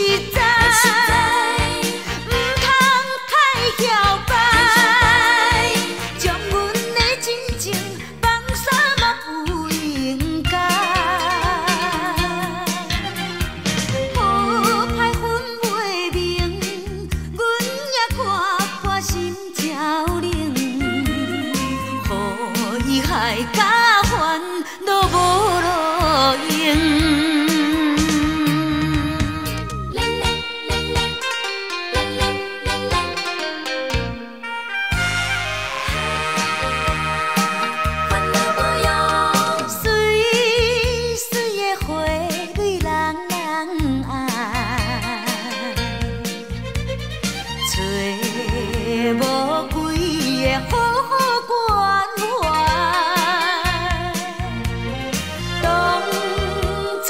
实在，唔通太嚣张，将阮的真情放下嘛不应该。好歹分袂明，阮也看破心超冷，予伊害甲烦都无路用。最无义的，好好关怀，当初，